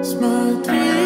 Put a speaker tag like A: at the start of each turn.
A: It's my dream.